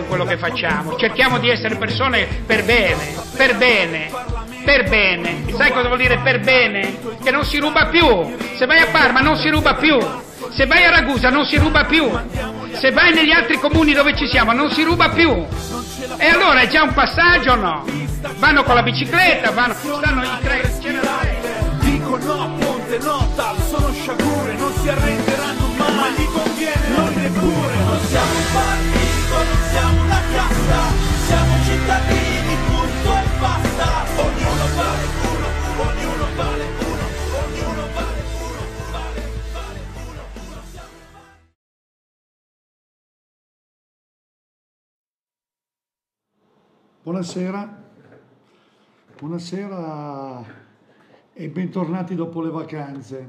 in quello che facciamo, cerchiamo di essere persone per bene, per bene, per bene. Sai cosa vuol dire per bene? Che non si ruba più. Se vai a Parma non si ruba più. Se vai a Ragusa non si ruba più. Se vai negli altri comuni dove ci siamo non si ruba più. E allora è già un passaggio o no? Vanno con la bicicletta, vanno, stanno i tre... Dico no, ponte no, tal, sono sciagure, non si arrenderanno Buonasera, buonasera e bentornati dopo le vacanze.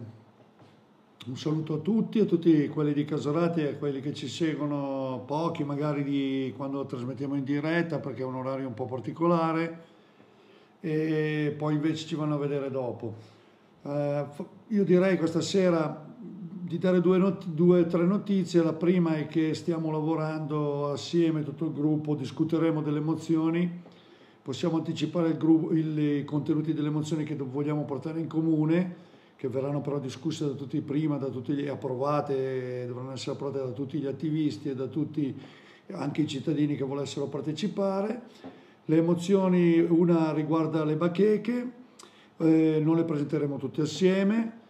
Un saluto a tutti, a tutti quelli di Casorati e a quelli che ci seguono, pochi magari quando trasmettiamo in diretta perché è un orario un po' particolare e poi invece ci vanno a vedere dopo. Eh, io direi questa sera di dare due, o tre notizie. La prima è che stiamo lavorando assieme, tutto il gruppo, discuteremo delle mozioni. Possiamo anticipare il gruppo- il- i contenuti delle mozioni che vogliamo portare in comune, che verranno però discusse da tutti prima, da tutti gli approvate, dovranno essere approvate da tutti gli attivisti e da tutti anche i cittadini che volessero partecipare. Le mozioni, una riguarda le bacheche, eh, non le presenteremo tutte assieme.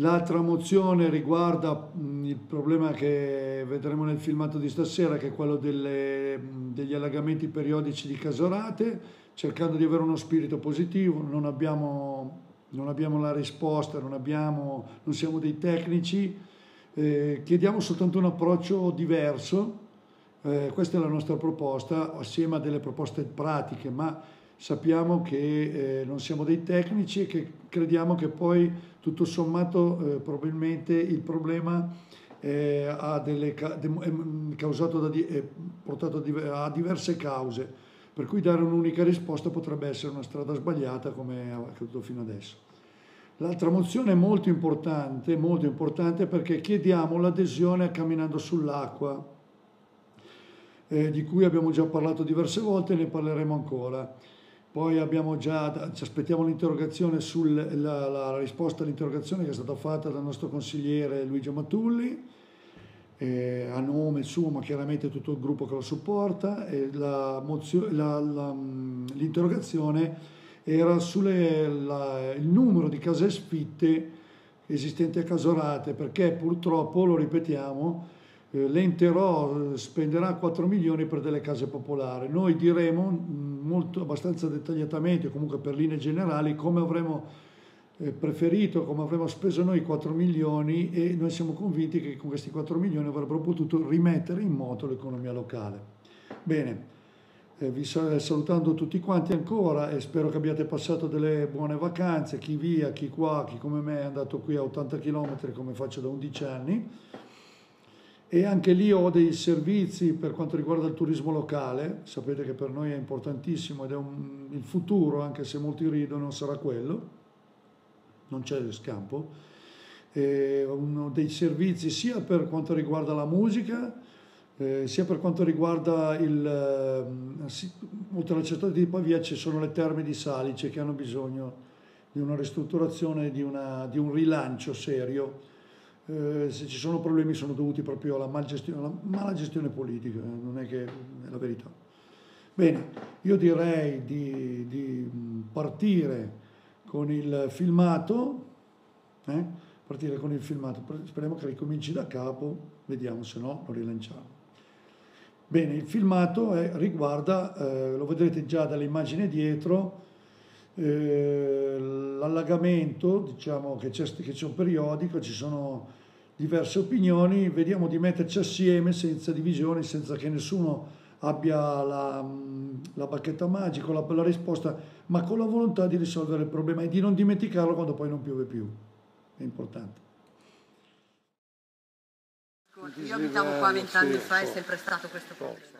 L'altra mozione riguarda mh, il problema che vedremo nel filmato di stasera, che è quello delle- mh, degli allagamenti periodici di Casorate, cercando di avere uno spirito positivo. Non abbiamo, non abbiamo la risposta, non, abbiamo, non siamo dei tecnici, eh, chiediamo soltanto un approccio diverso. Eh, questa è la nostra proposta, assieme a delle proposte pratiche, ma sappiamo che eh, non siamo dei tecnici e che crediamo che poi tutto sommato eh, probabilmente il problema eh, ca- de- mm, di- è portato a diverse cause, per cui dare un'unica risposta potrebbe essere una strada sbagliata come è accaduto fino adesso. L'altra mozione è molto importante, molto importante perché chiediamo l'adesione a Camminando sull'acqua, eh, di cui abbiamo già parlato diverse volte e ne parleremo ancora. Poi abbiamo già, ci aspettiamo l'interrogazione sulla la, la risposta all'interrogazione che è stata fatta dal nostro consigliere Luigi Matulli, eh, a nome suo, ma chiaramente tutto il gruppo che lo supporta. Mh, l'interrogazione era sul numero di case sfitte esistenti a Casorate, perché purtroppo, lo ripetiamo, eh, l'ente RO spenderà 4 milioni per delle case popolari. Noi diremo mh, molto, abbastanza dettagliatamente, comunque per linee generali, come avremmo eh, preferito, come avremmo speso noi 4 milioni e noi siamo convinti che con questi 4 milioni avrebbero potuto rimettere in moto l'economia locale. Bene, eh, vi sa- salutando tutti quanti ancora e spero che abbiate passato delle buone vacanze, chi via, chi qua, chi come me è andato qui a 80 km come faccio da 11 anni e anche lì ho dei servizi per quanto riguarda il turismo locale, sapete che per noi è importantissimo ed è un- il futuro, anche se molti ridono, sarà quello, non c'è scampo. Eh, uno dei servizi sia per quanto riguarda la musica, eh, sia per quanto riguarda il... sì, oltre alla città di Pavia ci sono le terme di Salice che hanno bisogno di una ristrutturazione, di, una- di un rilancio serio. Eh, se ci sono problemi sono dovuti proprio alla, mal gestione, alla mala gestione politica, eh, non è che è la verità. Bene, io direi di, di mh, partire con il filmato, eh? partire con il filmato, speriamo che ricominci da capo, vediamo se no lo rilanciamo. Bene, il filmato è- riguarda, eh, lo vedrete già dalle immagini dietro, eh, l'allagamento, diciamo che c'è, che c'è un periodico, ci sono diverse opinioni, vediamo di metterci assieme senza divisioni, senza che nessuno abbia la, la bacchetta magica, la, la risposta, ma con la volontà di risolvere il problema e di non dimenticarlo quando poi non piove più. È importante. Io abitavo qua vent'anni Sì, fa, è sempre stato questo problema.